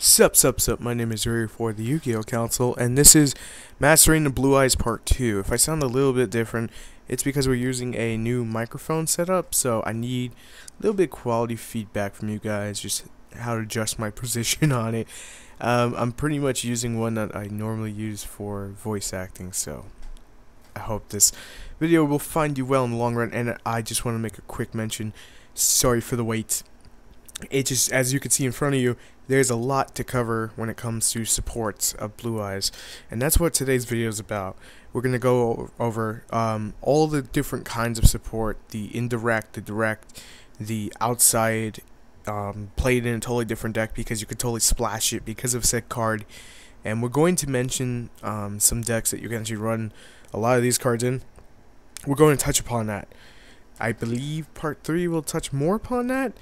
Sup, sup, sup, my name is Yuri for the Yu-Gi-Oh! Council, and this is Mastering the Blue Eyes Part 2. If I sound a little bit different, it's because we're using a new microphone setup, so I need a little bit quality feedback from you guys, just how to adjust my position on it. Um, I'm pretty much using one that I normally use for voice acting, so I hope this video will find you well in the long run, and I just want to make a quick mention. Sorry for the wait it just as you can see in front of you there's a lot to cover when it comes to supports of blue eyes. And that's what today's video is about. We're going to go over um, all the different kinds of support the indirect the direct the outside um, played in a totally different deck because you could totally splash it because of said card. And we're going to mention um, some decks that you can actually run a lot of these cards in. We're going to touch upon that I believe part 3 will touch more upon that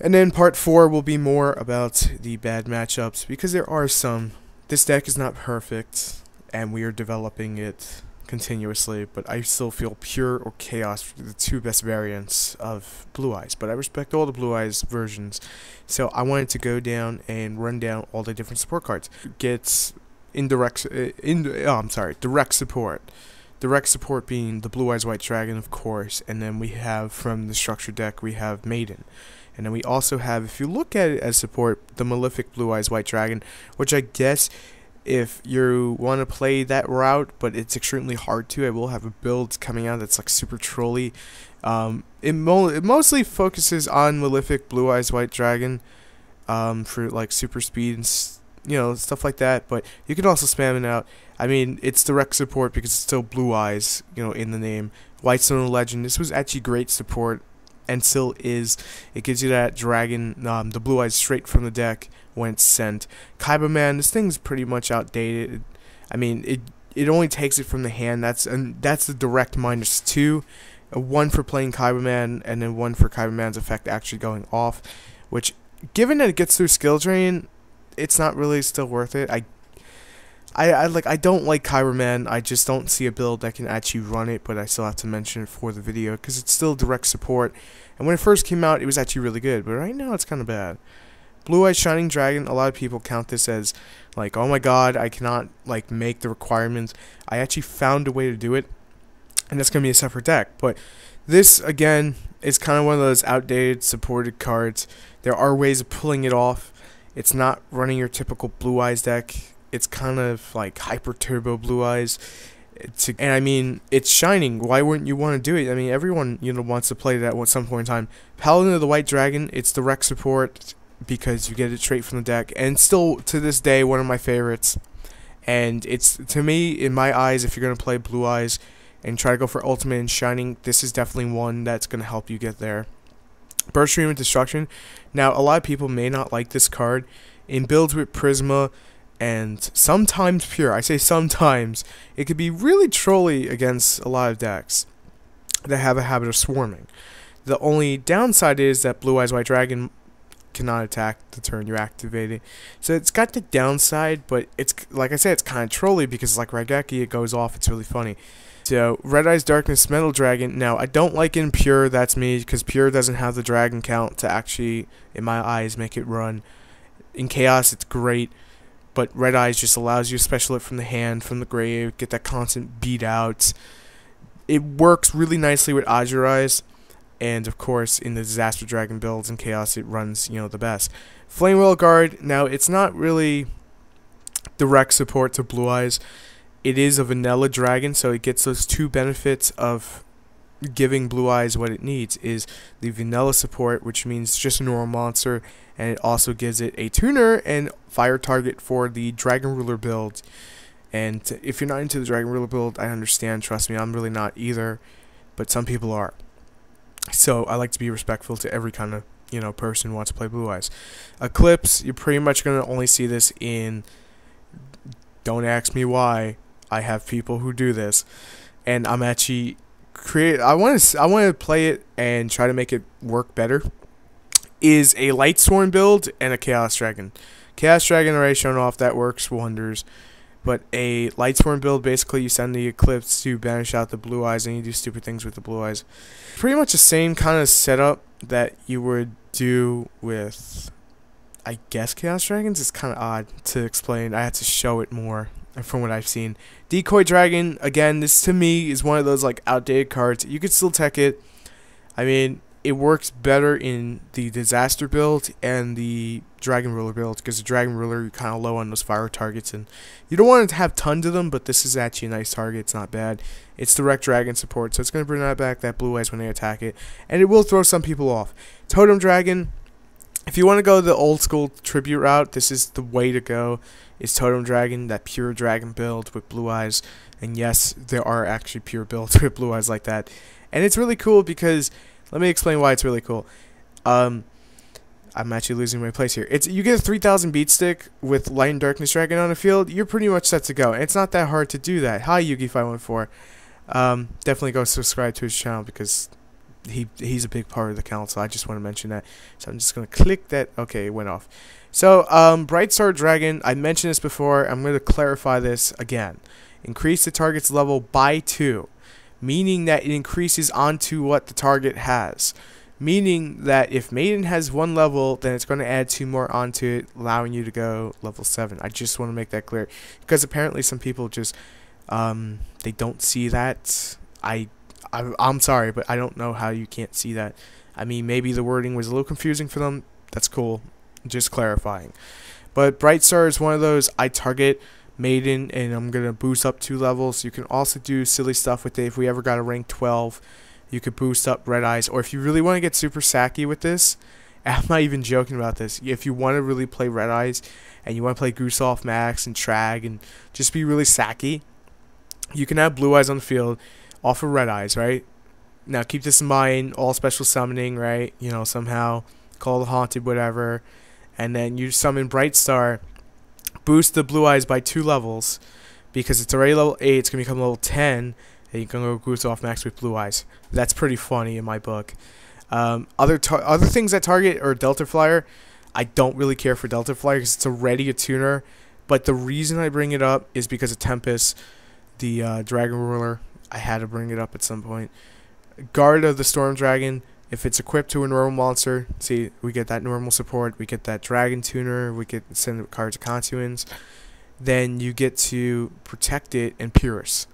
and then part 4 will be more about the bad matchups because there are some. This deck is not perfect and we are developing it continuously, but I still feel pure or chaos the two best variants of Blue Eyes. But I respect all the Blue Eyes versions, so I wanted to go down and run down all the different support cards. Gets indirect, uh, in, oh, I'm sorry, direct support. Direct support being the Blue Eyes White Dragon, of course, and then we have from the structure deck we have Maiden. And then we also have, if you look at it as support, the Malefic Blue Eyes White Dragon, which I guess if you want to play that route, but it's extremely hard to. I will have a build coming out that's like super trolly. Um, it, mo it mostly focuses on Malefic Blue Eyes White Dragon um, for like super speed and you know stuff like that. But you can also spam it out. I mean, it's direct support because it's still Blue Eyes, you know, in the name. Whitestone Legend. This was actually great support and still is. It gives you that dragon, um, the blue eyes straight from the deck when it's sent. Kaiba Man, this thing's pretty much outdated. I mean, it it only takes it from the hand. That's and that's the direct minus two, one for playing Kaiba Man, and then one for Kaiba Man's effect actually going off. Which, given that it gets through skill drain, it's not really still worth it. I I, I like I don't like Man. I just don't see a build that can actually run it, but I still have to mention it for the video because it's still direct support. And when it first came out, it was actually really good, but right now it's kind of bad. Blue Eyes Shining Dragon, a lot of people count this as like, oh my god, I cannot like make the requirements. I actually found a way to do it, and that's gonna be a separate deck. But this again is kind of one of those outdated supported cards. There are ways of pulling it off. It's not running your typical Blue Eyes deck it's kind of like hyper turbo blue eyes. To, and I mean, it's shining. Why wouldn't you want to do it? I mean, everyone you know wants to play that at some point in time. Paladin of the White Dragon. It's direct support because you get it straight from the deck, and still to this day one of my favorites. And it's to me, in my eyes, if you're gonna play Blue Eyes and try to go for Ultimate and Shining, this is definitely one that's gonna help you get there. Burst Stream of Destruction. Now, a lot of people may not like this card. In builds with Prisma, and sometimes pure. I say sometimes. It could be really trolly against a lot of decks that have a habit of swarming. The only downside is that Blue Eyes White Dragon cannot attack the turn you activate it. So it's got the downside, but it's like I said, it's kind of trolly because like Raigeki, it goes off. It's really funny. So uh, Red Eyes Darkness Metal Dragon. Now I don't like in Pure. That's me because Pure doesn't have the dragon count to actually, in my eyes, make it run. In Chaos, it's great but Red Eyes just allows you to special it from the hand, from the grave, get that constant beat out. It works really nicely with Azure Eyes, and of course in the Disaster Dragon builds and Chaos it runs, you know, the best. Flamvell Guard, now it's not really direct support to Blue Eyes. It is a vanilla dragon, so it gets those two benefits of giving Blue Eyes what it needs is the vanilla support, which means just a normal monster, and it also gives it a tuner and fire target for the Dragon Ruler build. And if you're not into the Dragon Ruler build, I understand. Trust me, I'm really not either, but some people are. So I like to be respectful to every kind of you know person who wants to play Blue Eyes. Eclipse, you're pretty much gonna only see this in. Don't ask me why. I have people who do this, and I'm actually create I want to I want to play it and try to make it work better is a light sworn build and a chaos dragon. Chaos dragon already shown off that works wonders. But a light sworn build basically you send the eclipse to banish out the blue eyes and you do stupid things with the blue eyes. Pretty much the same kind of setup that you would do with I guess Chaos Dragons. It's kind of odd to explain. I had to show it more from what I've seen. Decoy Dragon, again, this to me is one of those like outdated cards. You could still tech it. I mean, it works better in the Disaster build and the Dragon Ruler build because the Dragon Ruler you're kind of low on those fire targets and you don't want to have tons of them, but this is actually a nice target. It's not bad. It's direct Dragon support, so it's going to bring that back, that blue eyes when they attack it, and it will throw some people off. Totem Dragon, if you want to go the old school tribute route, this is the way to go. Is Totem Dragon, that pure dragon build with blue eyes. And yes, there are actually pure builds with blue eyes like that. And it's really cool because let me explain why it's really cool. Um I'm actually losing my place here. It's you get a 3000 beat stick with light and darkness dragon on the field, you're pretty much set to go. And it's not that hard to do that. Hi Yugi514. Um, definitely go subscribe to his channel because he he's a big part of the council. I just want to mention that. So I'm just gonna click that. Okay, it went off. So um, Bright Star Dragon. I mentioned this before. I'm gonna clarify this again. Increase the target's level by two, meaning that it increases onto what the target has. Meaning that if Maiden has one level, then it's going to add two more onto it, allowing you to go level 7. I just want to make that clear. Because apparently some people just, um, they don't see that. I I, I'm sorry, but I don't know how you can't see that. I mean, maybe the wording was a little confusing for them. That's cool. Just clarifying. But Bright Star is one of those I target Maiden and I'm going to boost up two levels. You can also do silly stuff with it. If we ever got a rank 12, you could boost up Red Eyes. Or if you really want to get super sacky with this, I'm not even joking about this. If you want to really play Red Eyes and you want to play Gustav Max and Trag and just be really sacky, you can have Blue Eyes on the field off of Red Eyes, right? Now keep this in mind, all special summoning, right? You know, somehow call the haunted, whatever. And then you summon Bright Star, boost the blue eyes by two levels, because it's already level 8, it's going to become level 10, and you can go Gustav Max with blue eyes. That's pretty funny in my book. Um, other other things that target or Delta Flyer, I don't really care for Delta Flyer because it's already a tuner. But the reason I bring it up is because of Tempest, the uh, Dragon Ruler, I had to bring it up at some point. Guard of the Storm Dragon. If it's equipped to a normal monster, see, we get that normal support, we get that Dragon Tuner, we get send the cards of Consonance, then you get to protect it and Purus.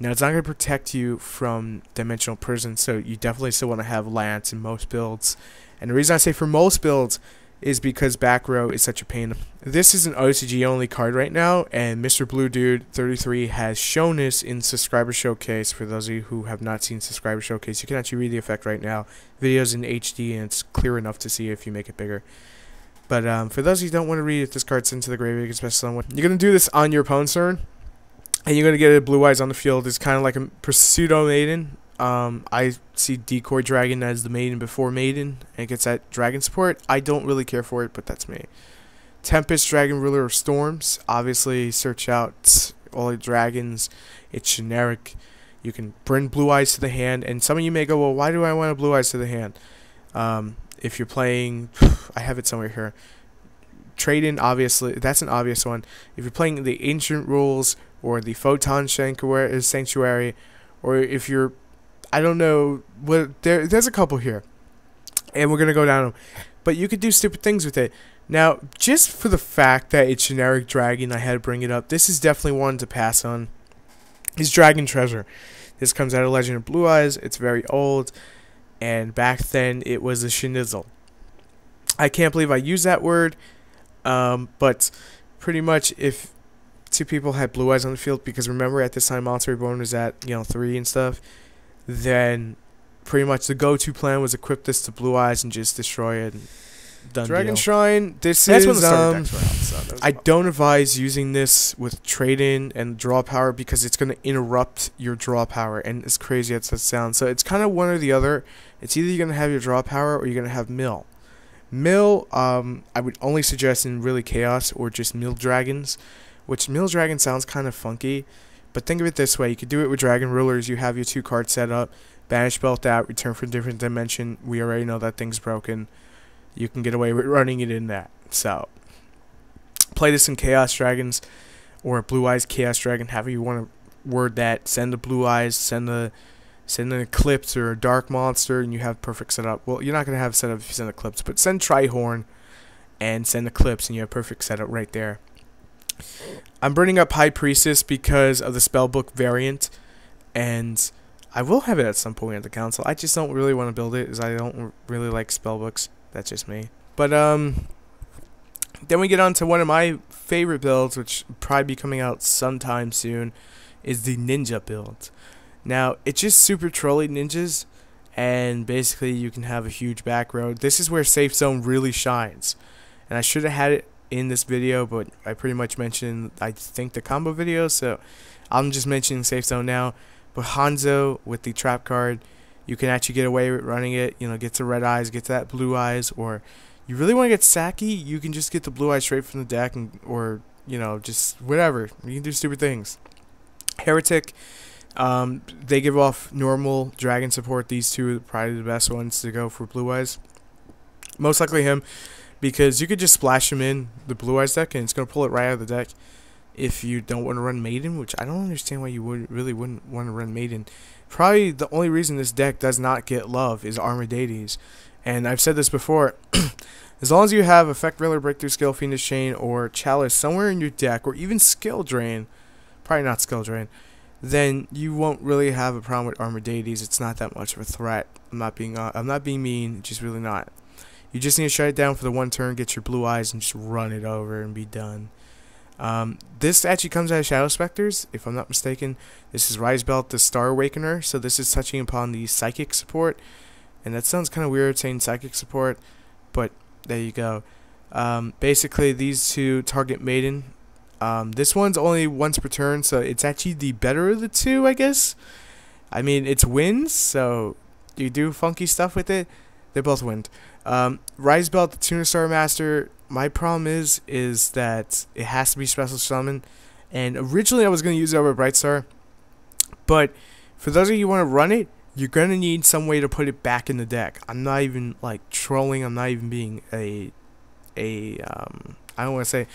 Now, it's not going to protect you from Dimensional Prison, so you definitely still want to have Lance in most builds. And the reason I say for most builds is because back row is such a pain. This is an OCG only card right now, and Mr. Blue Dude 33 has shown this in Subscriber Showcase. For those of you who have not seen Subscriber Showcase, you can actually read the effect right now. Video's in HD, and it's clear enough to see if you make it bigger. But um, for those of you who don't want to read it, this card's into the graveyard, someone. You're going to do this on your opponent's turn, and you're going to get a Blue Eyes on the field. It's kind of like a pseudo maiden um, I see Decoy Dragon as the maiden before maiden, and it gets that dragon support. I don't really care for it, but that's me. Tempest, Dragon Ruler of Storms. Obviously, search out all the dragons. It's generic. You can bring Blue Eyes to the hand, and some of you may go, well, why do I want a Blue Eyes to the hand? Um, if you're playing, I have it somewhere here. Trade in, obviously, that's an obvious one. If you're playing the Ancient Rules or the Photon Sanctuary, or if you're I don't know what there. There's a couple here, and we're gonna go down them. But you could do stupid things with it. Now, just for the fact that it's generic dragon, I had to bring it up. This is definitely one to pass on. Is Dragon Treasure. This comes out of Legend of Blue Eyes. It's very old, and back then it was a schnizzle. I can't believe I used that word, um, but pretty much if two people had blue eyes on the field, because remember at this time Monster Reborn was at you know three and stuff then pretty much the go-to plan was equip this to Blue Eyes and just destroy it. Done Dragon deal. Shrine. This That's is um, out, so I don't advise using this with trade in and draw power because it's going to interrupt your draw power, and it's crazy as that sounds. So it's kind of one or the other. It's either you're going to have your draw power or you're going to have mill. Mill, um, I would only suggest in really chaos or just mill dragons, which mill dragon sounds kind of funky. But think of it this way: you could do it with Dragon Rulers. You have your two cards set up, banish belt out, return from different dimension. We already know that thing's broken. You can get away with running it in that. So play this in Chaos Dragons or Blue Eyes Chaos Dragon, however you want to word that. Send the Blue Eyes, send the send an Eclipse or a Dark Monster, and you have perfect setup. Well, you're not gonna have setup if you send Eclipse, but send Trihorn and send Eclipse, and you have perfect setup right there. I'm bringing up High Priestess because of the spellbook variant, and I will have it at some point at the council. I just don't really want to build it, as I don't really like spellbooks. That's just me. But um, then we get on to one of my favorite builds, which probably be coming out sometime soon, is the Ninja build. Now, it's just super trolly ninjas, and basically you can have a huge back road. This is where Safe Zone really shines. And I should have had it in this video, but I pretty much mentioned, I think, the combo video, so I'm just mentioning Safe Zone now. But Hanzo with the trap card, you can actually get away with running it, you know, get to red eyes, get to that blue eyes, or you really want to get Saki, you can just get the blue eyes straight from the deck, and, or, you know, just whatever. You can do stupid things. Hieratic, um, they give off normal dragon support. These two are probably the best ones to go for blue eyes. Most likely him, because you could just splash him in the blue eyes deck, and it's going to pull it right out of the deck if you don't want to run Maiden, which I don't understand why you would really wouldn't want to run Maiden. Probably the only reason this deck does not get love is Armor Deities. And I've said this before, as long as you have Effect Veiler, Breakthrough Skill, Fiendish Chain, or Chalice somewhere in your deck, or even Skill Drain, probably not Skill Drain, then you won't really have a problem with Armor Deities. It's not that much of a threat. I'm not being uh, I'm not being mean, just really not. You just need to shut it down for the one turn, get your blue eyes, and just run it over and be done. Um, this actually comes out of Shadow Specters, if I'm not mistaken. This is Risebell, the Star Awakener, so this is touching upon the Psychic support. And that sounds kind of weird saying Psychic support, but there you go. Um, basically, these two target Maiden. Um, this one's only once per turn, so it's actually the better of the two, I guess. I mean, it's wins, so you do funky stuff with it. They both win. Um, Risebell, the Tuner Star Master, my problem is is that it has to be special summon. And originally I was going to use it over Bright Star. But for those of you who want to run it, you're going to need some way to put it back in the deck. I'm not even like trolling. I'm not even being a a um I don't want to say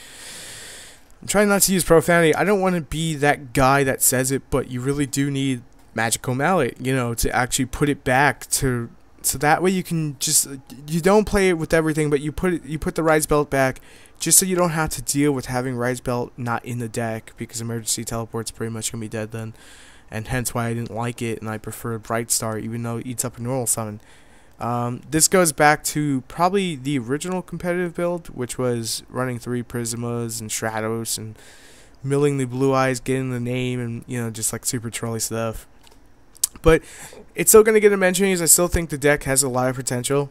I'm trying not to use profanity. I don't want to be that guy that says it, but you really do need magical mallet, you know, to actually put it back to so that way you can just you don't play it with everything, but you put it you put the risebell back just so you don't have to deal with having risebell not in the deck because emergency teleport's pretty much gonna be dead then, and hence why I didn't like it and I prefer bright star even though it eats up a normal summon. Um, this goes back to probably the original competitive build, which was running three Prismas and Stratos and milling the blue eyes, getting the name, and you know just like super trolly stuff. But it's still going to get a mention because I still think the deck has a lot of potential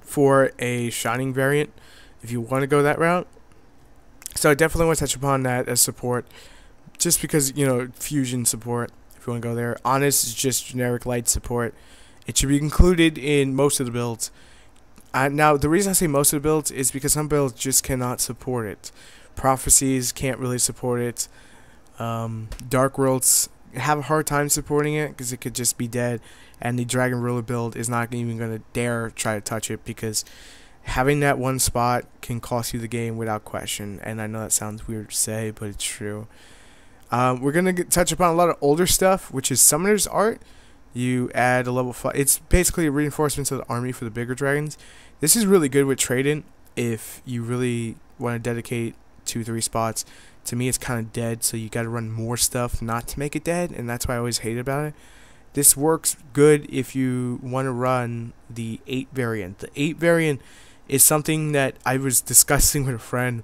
for a Shining variant if you want to go that route. So I definitely want to touch upon that as support just because, you know, fusion support if you want to go there. Honest is just generic light support. It should be included in most of the builds. Uh, now, the reason I say most of the builds is because some builds just cannot support it. Prophecies can't really support it. Um, Dark Worlds have a hard time supporting it because it could just be dead, and the Dragon Ruler build is not even going to dare try to touch it because having that one spot can cost you the game without question. And I know that sounds weird to say, but it's true. Um, we're gonna touch upon a lot of older stuff, which is Summoner's Art. You add a level five. It's basically a reinforcement to the army for the bigger dragons. This is really good with trading if you really want to dedicate two, three spots to me it's kind of dead so you got to run more stuff not to make it dead and that's why I always hate about it. This works good if you want to run the 8 variant. The 8 variant is something that I was discussing with a friend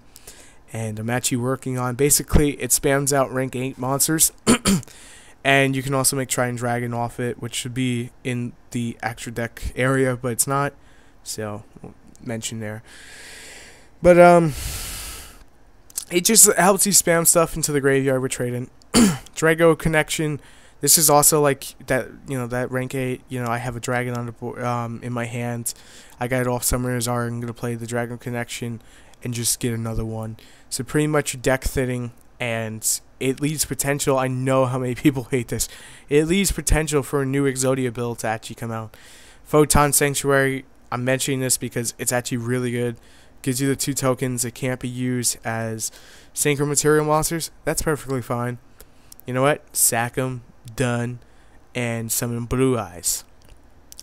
and I'm actually working on. Basically it spams out rank 8 monsters and you can also make Trident Dragon off it which should be in the extra deck area but it's not so mention there. But um it just helps you spam stuff into the graveyard with trading. Drago connection. This is also like that, you know, that rank eight. You know, I have a dragon on the board, um, in my hand. I got it off Summoner's Art. I'm gonna play the Dragon connection and just get another one. So pretty much deck thinning, and it leaves potential. I know how many people hate this. It leaves potential for a new Exodia build to actually come out. Photon Sanctuary. I'm mentioning this because it's actually really good gives you the two tokens. It can't be used as synchro material monsters. That's perfectly fine. You know what? Sack them, done, and summon blue eyes.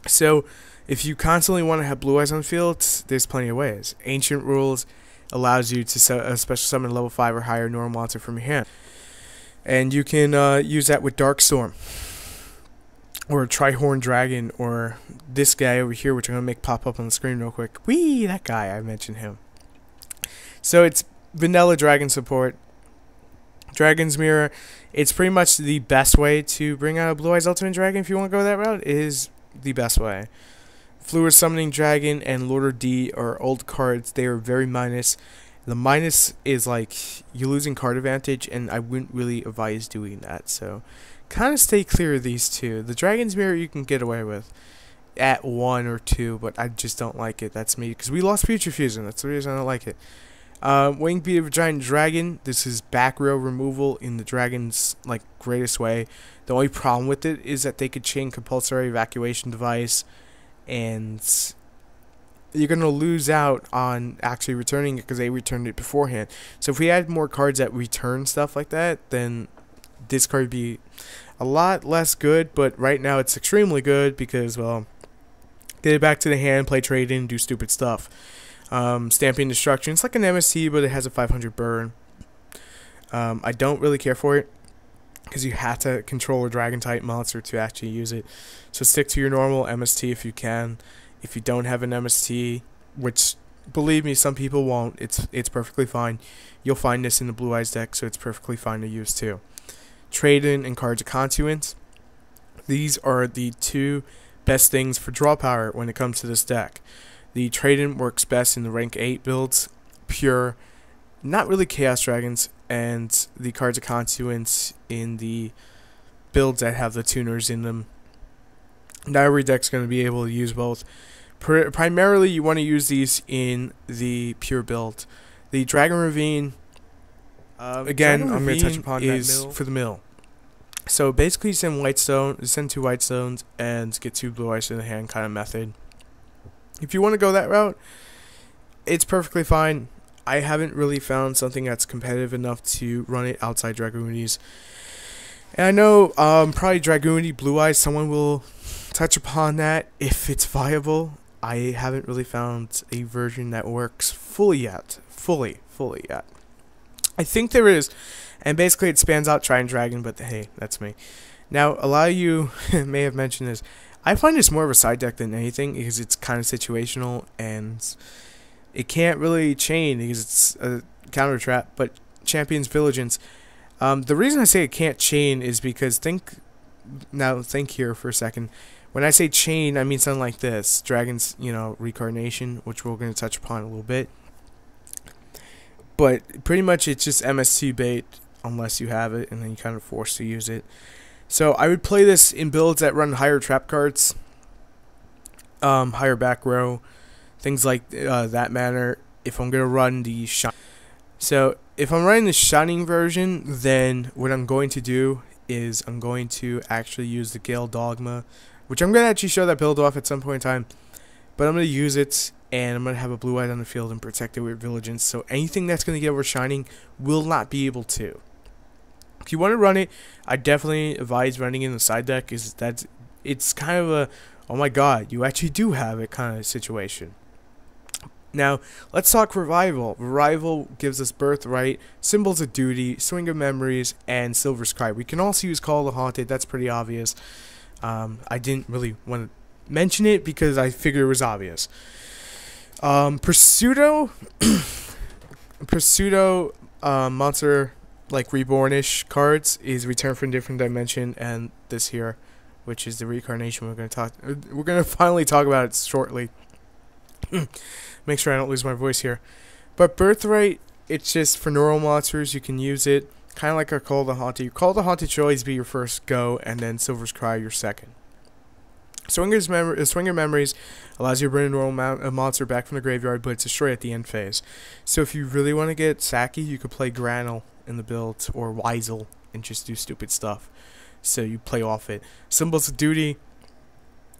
So If you constantly want to have blue eyes on the field, there's plenty of ways. Ancient rules allows you to set a special summon level 5 or higher normal monster from your hand. And you can uh, use that with Dark Storm. Or Trihorn Dragon, or this guy over here, which I'm going to make pop up on the screen real quick. Wee, that guy, I mentioned him. So it's vanilla dragon support. Dragon's Mirror, it's pretty much the best way to bring out a Blue Eyes Ultimate Dragon if you want to go that route. Is the best way. Flute of Summoning Dragon and Lord D are old cards. They are very minus. The minus is like you're losing card advantage, and I wouldn't really advise doing that. So, kind of stay clear of these two. The Dragon's Mirror you can get away with at one or two, but I just don't like it. That's me because we lost Future Fusion. That's the reason I don't like it. Uh, Wing Beat of a Giant Dragon. This is back row removal in the dragon's like greatest way. The only problem with it is that they could chain compulsory evacuation device and you're going to lose out on actually returning it because they returned it beforehand. So if we had more cards that return stuff like that, then this card would be a lot less good. But right now it's extremely good because, well, get it back to the hand, play trade in, do stupid stuff. Um, Stamping Destruction, it's like an MST, but it has a 500 burn. Um, I don't really care for it because you have to control a dragon type monster to actually use it. So stick to your normal MST if you can. If you don't have an MST, which believe me, some people won't, it's it's perfectly fine. You'll find this in the Blue Eyes deck, so it's perfectly fine to use too. Trade in and cards of Consonance. These are the two best things for draw power when it comes to this deck. The trade in works best in the rank 8 builds, pure, not really Chaos Dragons, and the cards of Consonance in the builds that have the tuners in them. Every deck's going to be able to use both. Primarily, you want to use these in the pure build. The Dragon Ravine, um, again, Dragon I'm going to touch upon is for the mill. So basically, send white stone, send two white stones, and get two blue eyes in the hand kind of method. If you want to go that route, it's perfectly fine. I haven't really found something that's competitive enough to run it outside Dragunities. And I know um, probably Dragunity Blue Eyes, someone will touch upon that if it's viable. I haven't really found a version that works fully yet. Fully, fully yet. I think there is, and basically it spans out Trident Dragon, but hey, that's me. Now, a lot of you may have mentioned this. I find this more of a side deck than anything because it's kind of situational and it can't really chain because it's a counter trap. But Champion's Vigilance, um, the reason I say it can't chain is because think now think here for a second. When I say chain, I mean something like this: Dragon's, you know, reincarnation, which we're going to touch upon a little bit. But pretty much, it's just MST bait unless you have it, and then you kind of forced to use it. So I would play this in builds that run higher trap cards, um, higher back row, things like uh, that manner. If I'm gonna run the shine, so if I'm running the shining version, then what I'm going to do is I'm going to actually use the Gale Dogma, which I'm gonna actually show that build off at some point in time. But I'm gonna use it and I'm gonna have a blue eye on the field and protect it with Vigilance. So anything that's gonna get over shining will not be able to. If you want to run it, I definitely advise running in the side deck. Is that it's kind of a oh my god, you actually do have it kind of situation. Now, let's talk Revival. Revival gives us Birthright, Symbols of Duty, Swing of Memories, and Silver's Cry. We can also use Call of the Haunted, that's pretty obvious. Um, I didn't really want to mention it because I figured it was obvious. Um, Pursuito, Pursuito uh, Monster like rebornish cards is Return from Different Dimension and this here, which is the reincarnation. We're gonna talk. We're gonna finally talk about it shortly. Make sure I don't lose my voice here. But Birthright, it's just for normal monsters. You can use it kind of like a Call the Haunted. Call the Haunted should always be your first go, and then Silver's Cry your second. Swinger's mem- uh, Swinger Memories allows you to bring a normal mount- a monster back from the graveyard, but it's destroyed at the end phase. So if you really want to get sacky, you could play Granel in the build or Wisel and just do stupid stuff. So you play off it. Symbols of Duty.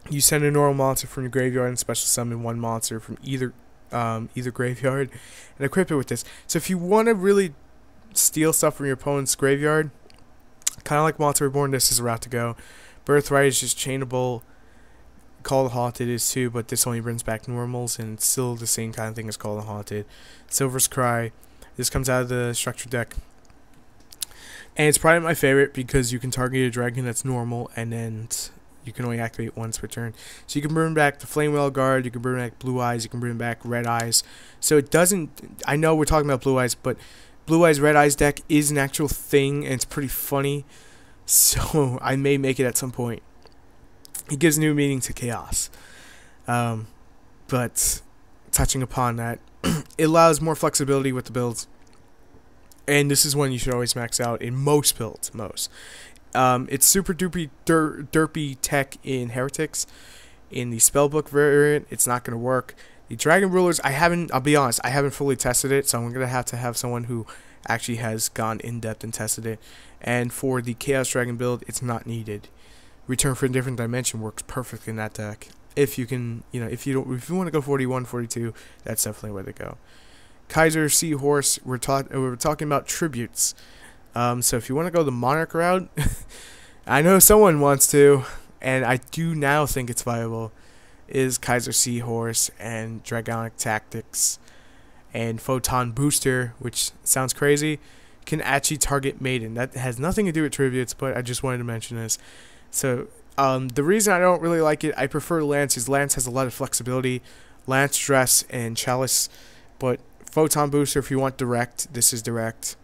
You send a normal monster from your graveyard and special summon one monster from either um, either graveyard and equip it with this. So if you want to really steal stuff from your opponent's graveyard, kind of like Monster Reborn, this is a route to go. Birthright is just chainable Call Haunted is too, but this only brings back normals, and it's still the same kind of thing as Call Haunted. Silver's Cry. This comes out of the structure deck. And it's probably my favorite because you can target a dragon that's normal, and then you can only activate once per turn. So you can bring back the Flamvell Guard, you can bring back Blue Eyes, you can bring back Red Eyes. So it doesn't. I know we're talking about Blue Eyes, but Blue Eyes Red Eyes deck is an actual thing, and it's pretty funny. So I may make it at some point. It gives new meaning to chaos. Um, but touching upon that, it allows more flexibility with the builds. And this is one you should always max out in most builds, most. Um, it's super duper der, derpy tech in Hieratics. In the spellbook variant, it's not going to work. The Dragon Rulers, I haven't, I'll be honest, I haven't fully tested it, so I'm going to have to have someone who actually has gone in depth and tested it. And for the Chaos Dragon build, it's not needed. Return for a different dimension works perfectly in that deck. If you can, you know, if you don't, if you want to go 41, 42, that's definitely where to go. Kaiser Seahorse, we're, ta- we're talking about tributes. Um, so if you want to go the Monarch route, I know someone wants to, and I do now think it's viable, is Kaiser Seahorse and Dragonic Tactics and Photon Booster, which sounds crazy, can actually target Maiden. That has nothing to do with tributes, but I just wanted to mention this. So um, the reason I don't really like it, I prefer Lance, is Lance has a lot of flexibility. Lance, Dress, and Chalice. But Photon Booster, if you want direct, this is direct.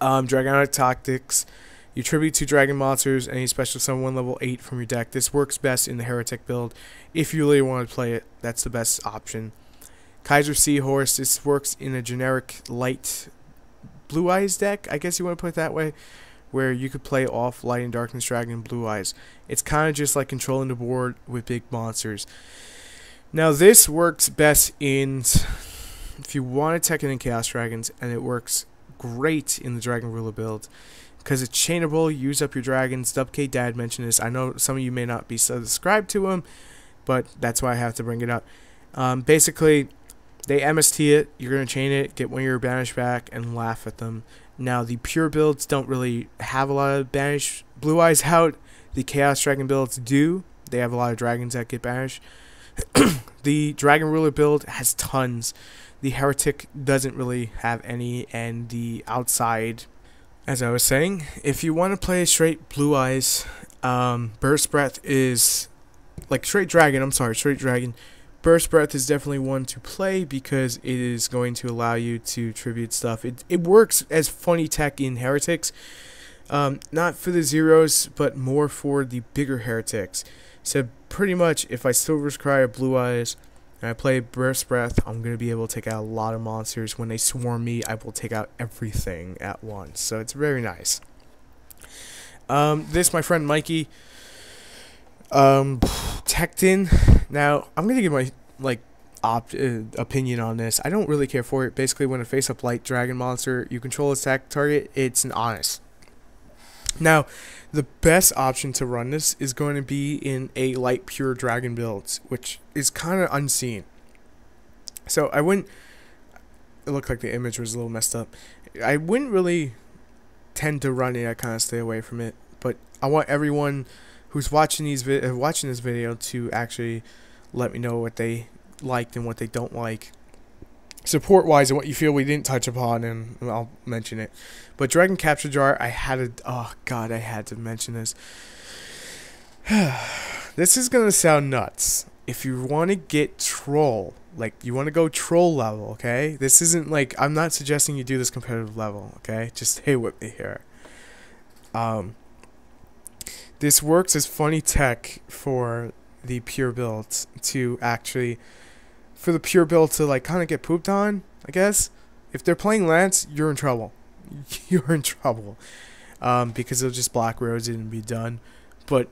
Um, Tactics. You tribute to dragon monsters and you special summon one level 8 from your deck. This works best in the Hieratic build. If you really want to play it, that's the best option. Kaiser Seahorse, this works in a generic light blue eyes deck, I guess you want to put it that way where you could play off Light and Darkness Dragon Blue Eyes. It's kind of just like controlling the board with big monsters. Now this works best in if you want to tech it in Chaos Dragons, and it works great in the Dragon Ruler build because it's chainable. Use up your dragons. WK Dad mentioned this. I know some of you may not be subscribed to him, but that's why I have to bring it up. Um, basically, they MST it. You're gonna chain it, get one of your banish back, and laugh at them. Now, the pure builds don't really have a lot of banish blue eyes out. The Chaos Dragon builds do. They have a lot of dragons that get banished. the Dragon Ruler build has tons. The Hieratic doesn't really have any, and the outside, as I was saying, if you want to play straight blue eyes, um, Burst Breath is like straight dragon. I'm sorry, straight dragon Burst Breath is definitely one to play because it is going to allow you to tribute stuff. It, it works as funny tech in Hieratics, um, not for the zeros, but more for the bigger Hieratics. So pretty much, if I Silver's Cry or Blue Eyes, and I play Burst Breath, I'm going to be able to take out a lot of monsters. When they swarm me, I will take out everything at once. So it's very nice. Um, this, my friend Mikey, um, Tecton. Now, I'm gonna give my like op- uh, opinion on this. I don't really care for it. Basically, when a face-up light dragon monster, you control attack target. It's an honest. Now, the best option to run this is going to be in a light pure dragon build, which is kind of unseen. So I wouldn't. It looked like the image was a little messed up. I wouldn't really tend to run it. I kind of stay away from it. But I want everyone who's watching these uh, watching this video to actually let me know what they liked and what they don't like support wise and what you feel we didn't touch upon and I'll mention it. But Dragon Capture Jar I had to oh god I had to mention this. this is gonna sound nuts. If you want to get troll, like you want to go troll level, okay? This isn't like I'm not suggesting you do this competitive level, okay? Just stay with me here. Um, this works as funny tech for the pure build to actually for the pure build to like kind of get pooped on, I guess. If they're playing Lance, you're in trouble. You're in trouble. Um, because they'll just block roads and be done. But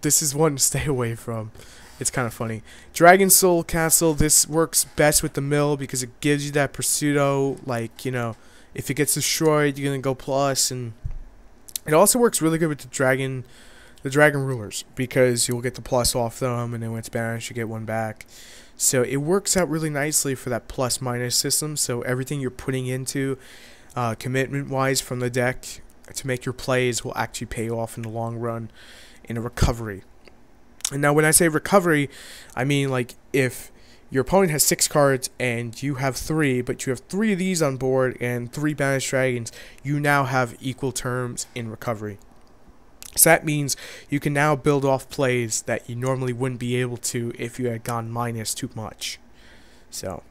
this is one to stay away from. It's kind of funny. Dragon Soul Castle, this works best with the mill because it gives you that pursuito, like, you know, if it gets destroyed, you're going to go plus, and it also works really good with the Dragon the Dragon Rulers because you'll get the plus off them, and then when it's banished, you get one back. So it works out really nicely for that plus minus system. So everything you're putting into uh, commitment wise from the deck to make your plays will actually pay off in the long run in a recovery. And now when I say recovery, I mean like if your opponent has six cards and you have three, but you have three of these on board and three banished dragons, you now have equal terms in recovery. So that means you can now build off plays that you normally wouldn't be able to if you had gone minus too much. So,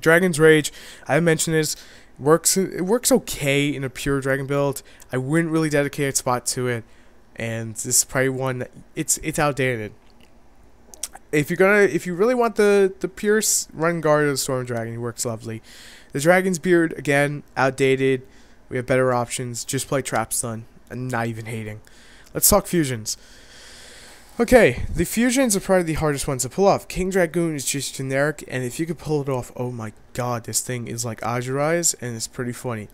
Dragon's Rage, I mentioned this, works it works okay in a pure dragon build. I wouldn't really dedicate a spot to it, and this is probably one that it's it's outdated. If you're gonna if you really want the the pure run guard of the storm dragon, it works lovely. The dragon's beard again outdated. We have better options. Just play trap stun and not even hating. Let's talk fusions. Okay, the fusions are probably the hardest ones to pull off. King Dragun is just generic, and if you could pull it off, oh my god, this thing is like Azure Eyes, and it's pretty funny.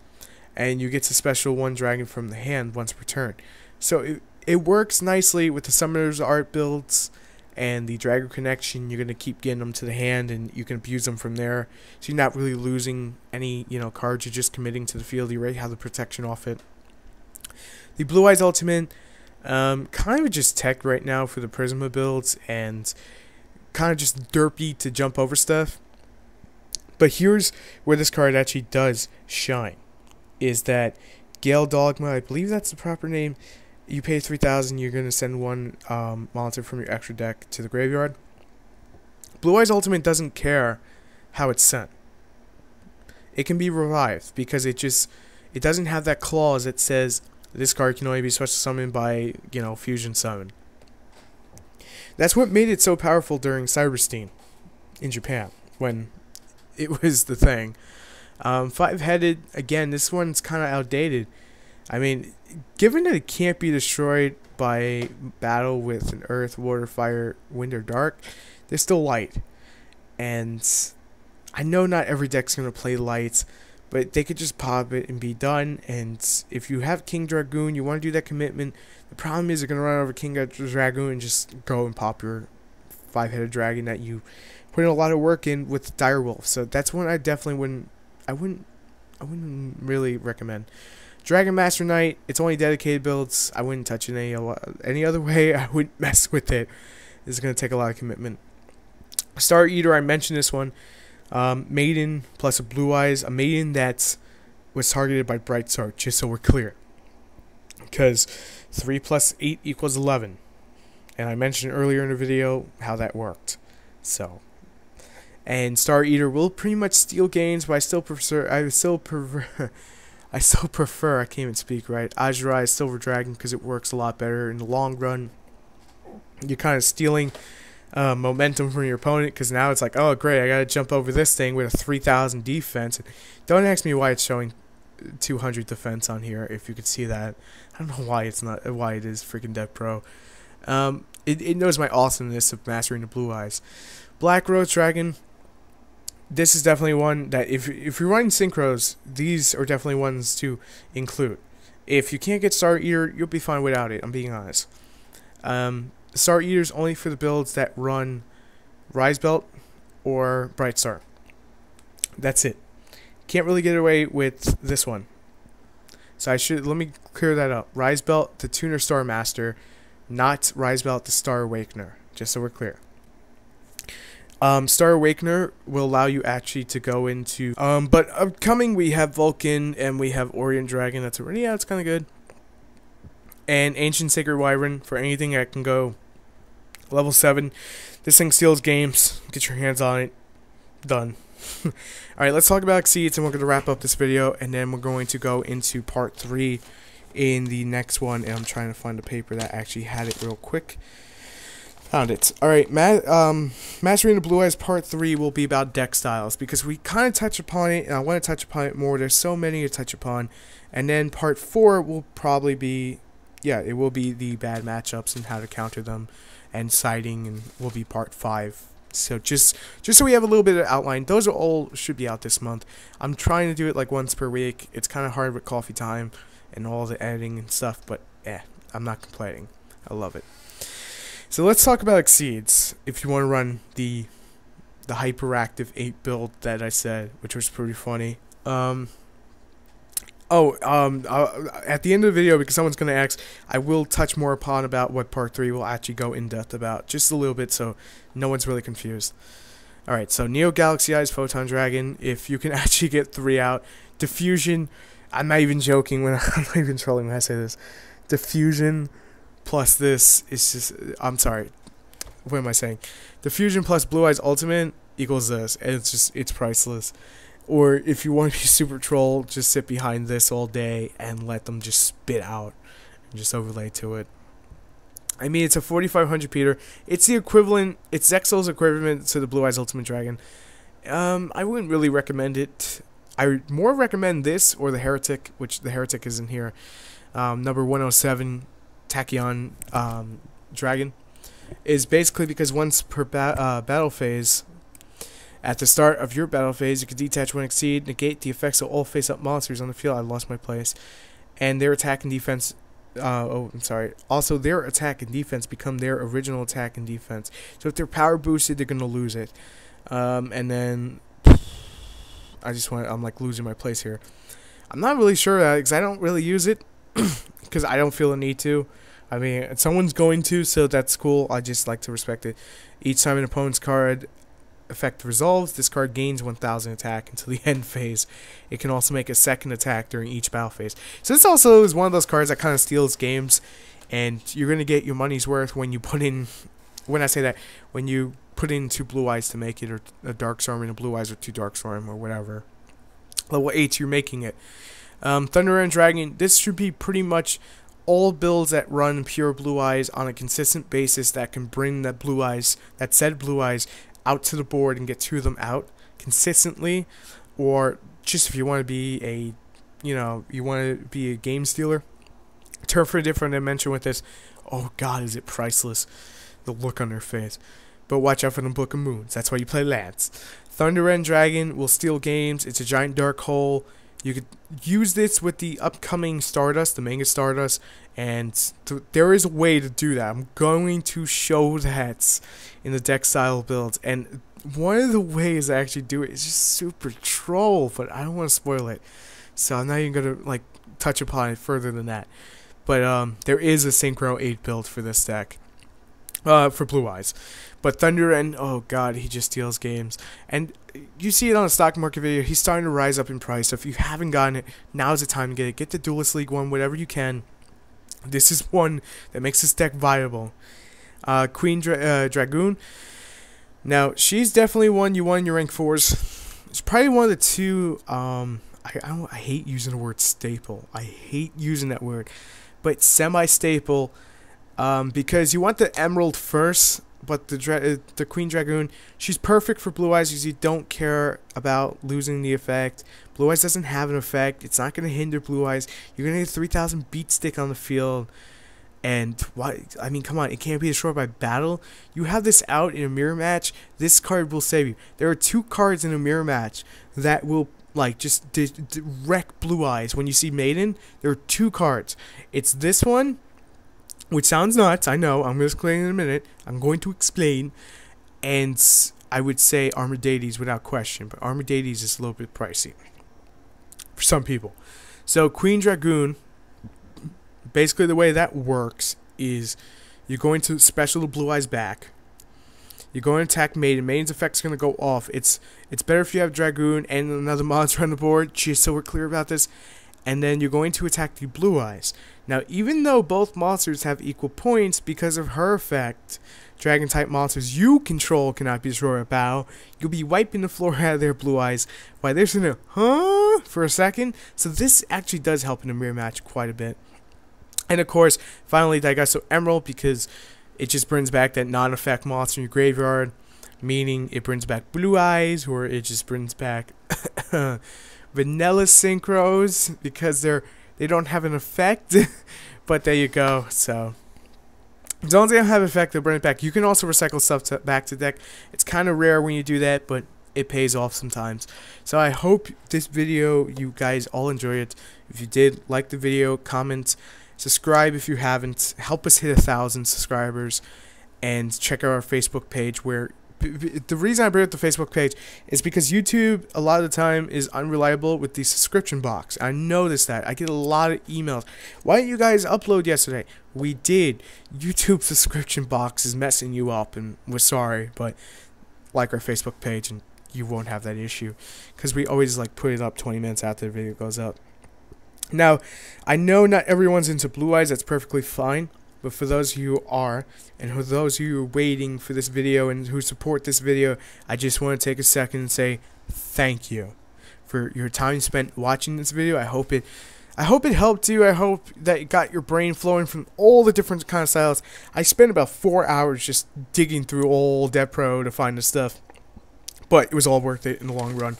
And you get to special one dragon from the hand once per turn. So it, it works nicely with the Summoner's Art builds and the Dragon Connection. You're going to keep getting them to the hand, and you can abuse them from there. So you're not really losing any, you know, cards. You're just committing to the field. You already have the protection off it. The Blue Eyes Ultimate, um, kind of just tech right now for the Prisma builds and kind of just derpy to jump over stuff. But here's where this card actually does shine. Is that Gale Dogma, I believe that's the proper name. You pay 3000 you're going to send one um, monster from your extra deck to the graveyard. Blue Eyes Ultimate doesn't care how it's sent. It can be revived because it just it doesn't have that clause that says this card can only be special summoned by, you know, fusion summon. That's what made it so powerful during Cyberstein in Japan when it was the thing. Um, five headed again. This one's kind of outdated. I mean, given that it can't be destroyed by battle with an earth, water, fire, wind, or dark, they're still light. And I know not every deck's gonna play lights, but they could just pop it and be done. And if you have King Dragun, you want to do that commitment. The problem is you're going to run over King Dragun and just go and pop your five-headed dragon that you put in a lot of work in with Direwolf. So that's one I definitely wouldn't, I wouldn't, I wouldn't really recommend. Dragon Master Knight, it's only dedicated builds. I wouldn't touch it any any other way. I wouldn't mess with it. It's going to take a lot of commitment. Star Eater, I mentioned this one. Um, maiden plus a Blue Eyes, a Maiden that was targeted by Bright Star, just so we're clear. Because 3 plus 8 equals 11. And I mentioned earlier in the video how that worked. So, and Star Eater will pretty much steal games, but I still prefer. I still prefer. I still prefer. I can't even speak right. Azure Silver Dragon because it works a lot better in the long run. You're kind of stealing uh, momentum from your opponent because now it's like, oh great, I gotta jump over this thing with a 3,000 defense. Don't ask me why it's showing 200 defense on here. If you could see that, I don't know why it's not why it is freaking Dev Pro. Um, it it knows my awesomeness of mastering the blue eyes. Black Rose Dragon. This is definitely one that if if you're running synchros, these are definitely ones to include. If you can't get Star Eater, you'll be fine without it. I'm being honest. Um, Star Eater's only for the builds that run Risebell or Bright Star. That's it. Can't really get away with this one. So I should let me clear that up. Risebell the Tuner Star Master, not Risebell the Star Awakener. Just so we're clear. Um, Star Awakener will allow you actually to go into. Um, but upcoming we have Vulcan and we have Orient Dragon. That's already yeah, it's kind of good. And Ancient Sacred Wyvern for anything that can go Level 7. This thing steals games. Get your hands on it. Done. Alright, let's talk about Exceeds and we're going to wrap up this video and then we're going to go into part 3 in the next one and I'm trying to find a paper that actually had it real quick. Found it. Alright, Ma um, Mastering the Blue Eyes Part 3 will be about deck styles because we kind of touch upon it and I want to touch upon it more. There's so many to touch upon. And then Part 4 will probably be, yeah, it will be the bad matchups and how to counter them and siding and will be part five. So just just so we have a little bit of outline, those are all should be out this month. I'm trying to do it like once per week. It's kind of hard with coffee time and all the editing and stuff, but eh, I'm not complaining. I love it. So let's talk about exceeds. If you want to run the the hyperactive 8 build that I said, which was pretty funny. Um, Oh, um, uh, at the end of the video, because someone's gonna ask, I will touch more upon about what part three will actually go in depth about, just a little bit, so no one's really confused. All right, so Neo Galaxy Eyes Photon Dragon. If you can actually get three out, Diffusion. I'm not even joking when I'm not even trolling when I say this. Diffusion plus this is just. I'm sorry. What am I saying? Diffusion plus Blue Eyes Ultimate equals this, and it's just it's priceless. Or if you want to be super troll, just sit behind this all day and let them just spit out and just overlay to it. I mean, it's a 4500 Peter. It's the equivalent, it's Zexal's equivalent to the Blue Eyes Ultimate Dragon. Um, I wouldn't really recommend it. I more recommend this or the Hieratic, which the Hieratic is in here. Um, number 107, Tachyon um, Dragon. Is basically because once per ba uh, battle phase, at the start of your battle phase, you can detach one exceed, negate the effects of all face-up monsters on the field. I lost my place. And their attack and defense uh, oh, I'm sorry. Also, their attack and defense become their original attack and defense. So if they're power boosted, they're gonna lose it. Um, and then I just want I'm like losing my place here. I'm not really sure because I don't really use it because I don't feel the need to. I mean, someone's going to, so that's cool. I just like to respect it. Each time an opponent's card effect resolves, this card gains 1000 attack until the end phase. It can also make a second attack during each battle phase. So this also is one of those cards that kind of steals games, and you're going to get your money's worth when you put in, when I say that, when you put in two blue eyes to make it, or a dark storm and a blue eyes, or two dark storm, or whatever. Level 8, you're making it. Um, Thunder End Dragon, this should be pretty much all builds that run pure blue eyes on a consistent basis that can bring that blue eyes, that said blue eyes, out to the board and get two of them out consistently, or just if you want to be a, you know, you want to be a game stealer, turn for a different dimension with this. Oh God, is it priceless? The look on their face. But watch out for the Book of Moons. That's why you play Lance. Thunder End Dragon will steal games. It's a giant dark hole. You could use this with the upcoming Stardust, the Manga Stardust, and there is a way to do that. I'm going to show that in the deck style build, and one of the ways I actually do it is just super troll, but I don't want to spoil it, so I'm not even gonna like touch upon it further than that. But um, there is a Synchro 8 build for this deck, uh, for Blue Eyes. But Thunder and oh god, he just steals games. And you see it on the stock market video. He's starting to rise up in price. So if you haven't gotten it, now's the time to get it. Get the Duelist League one, whatever you can. This is one that makes this deck viable. Uh, Queen Dra uh, Dragun. Now she's definitely one you want in your rank fours. It's probably one of the two. Um, I I, I hate using the word staple. I hate using that word, but semi-staple. Um, because you want the emerald first but the dra- uh, the Queen Dragun, she's perfect for Blue Eyes because you don't care about losing the effect. Blue Eyes doesn't have an effect. It's not going to hinder Blue Eyes. You're going to get 3,000 beat stick on the field. And why? I mean, come on, it can't be destroyed by battle. You have this out in a mirror match. This card will save you. There are two cards in a mirror match that will like just wreck Blue Eyes. When you see Maiden, there are two cards. It's this one which sounds nuts. I know. I'm going to explain in a minute. I'm going to explain, and I would say Deities without question, but Deities is a little bit pricey for some people. So Queen Dragun, basically the way that works is you're going to special the Blue Eyes back. You're going to attack Maiden. Maiden's effect's going to go off. It's it's better if you have Dragun and another monster on the board, just so we're clear about this and then you're going to attack the blue eyes. Now, even though both monsters have equal points because of her effect, dragon type monsters you control cannot be destroyed at battle. You'll be wiping the floor out of their blue eyes Why, they're sitting there, huh, for a second. So this actually does help in a mirror match quite a bit. And of course, finally, Daigusto Emerald because it just brings back that non-effect monster in your graveyard, meaning it brings back blue eyes, or it just brings back vanilla synchros because they're they don't have an effect. but there you go. So as long as they don't have effect, they'll bring it back. You can also recycle stuff to, back to deck. It's kind of rare when you do that, but it pays off sometimes. So I hope this video, you guys all enjoy it. If you did, like the video, comment, subscribe if you haven't. Help us hit a thousand subscribers, and check out our Facebook page where the reason I bring up the Facebook page is because YouTube a lot of the time is unreliable with the subscription box. I noticed that. I get a lot of emails. Why didn't you guys upload yesterday? We did. YouTube subscription box is messing you up, and we're sorry, but like our Facebook page, and you won't have that issue because we always like put it up 20 minutes after the video goes up. Now, I know not everyone's into blue eyes. That's perfectly fine. But for those who are, and for those who are waiting for this video and who support this video, I just want to take a second and say thank you for your time spent watching this video. I hope it I hope it helped you. I hope that it got your brain flowing from all the different kind of styles. I spent about four hours just digging through all Dev Pro to find the stuff. But it was all worth it in the long run.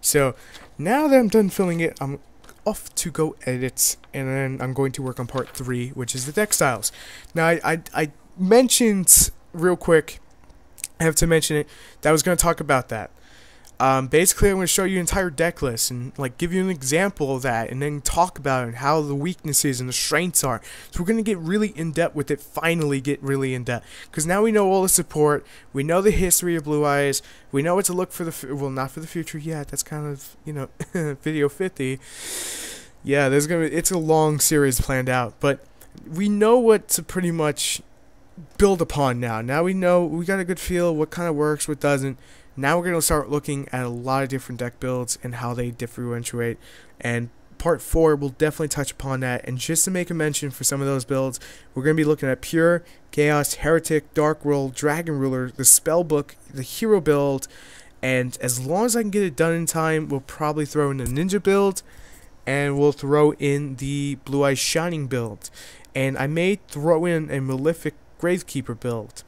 So now that I'm done filling it, I'm off to go edit, and then I'm going to work on part three, which is the deck styles. Now, I, I, I mentioned real quick, I have to mention it, that I was going to talk about that. Um, basically, I'm going to show you an entire deck list and like give you an example of that, and then talk about it, how the weaknesses and the strengths are. So we're going to get really in depth with it. Finally, get really in depth because now we know all the support, we know the history of Blue Eyes, we know what to look for the well, not for the future yet. That's kind of you know video 50. Yeah, there's gonna be, it's a long series planned out, but we know what to pretty much build upon now. Now we know we got a good feel what kind of works, what doesn't now we're going to start looking at a lot of different deck builds and how they differentiate. And part 4 will definitely touch upon that. And just to make a mention for some of those builds, we're going to be looking at Pure, Chaos, Hieratic, Dark World, Dragon Ruler, the Spellbook, the Hero build. And as long as I can get it done in time, we'll probably throw in the Ninja build. And we'll throw in the Blue Eyes Shining build. And I may throw in a Malefic Gravekeeper build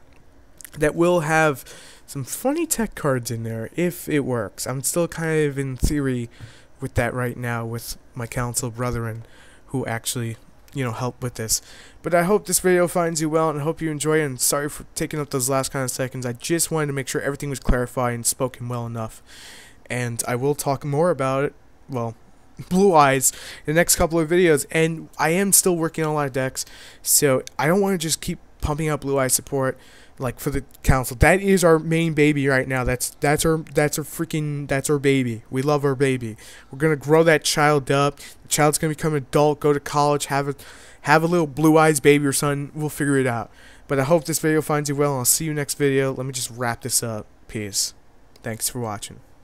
that will have some funny tech cards in there if it works. I'm still kind of in theory with that right now with my council brethren who actually, you know, help with this. But I hope this video finds you well and I hope you enjoy it and sorry for taking up those last kind of seconds. I just wanted to make sure everything was clarified and spoken well enough. And I will talk more about it, well, blue eyes in the next couple of videos and I am still working on a lot of decks so I don't want to just keep pumping out blue eye support like for the council. That is our main baby right now. That's that's our that's our freaking that's our baby. We love our baby. We're gonna grow that child up. The child's gonna become an adult, go to college, have a have a little blue eyes baby or son. We'll figure it out. But I hope this video finds you well. I'll see you next video. Let me just wrap this up. Peace. Thanks for watching.